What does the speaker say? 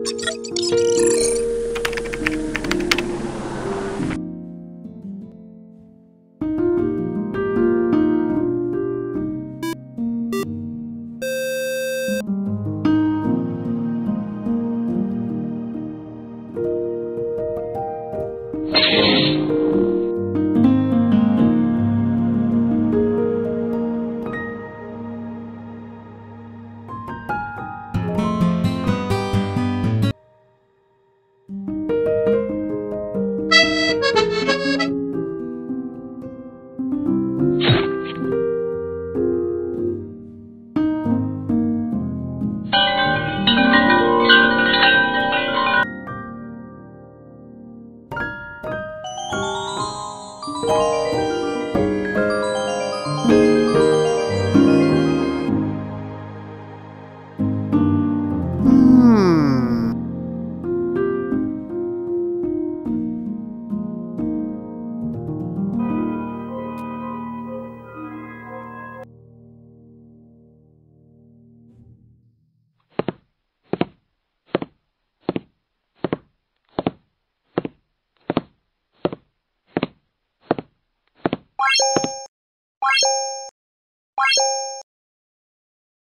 you thank you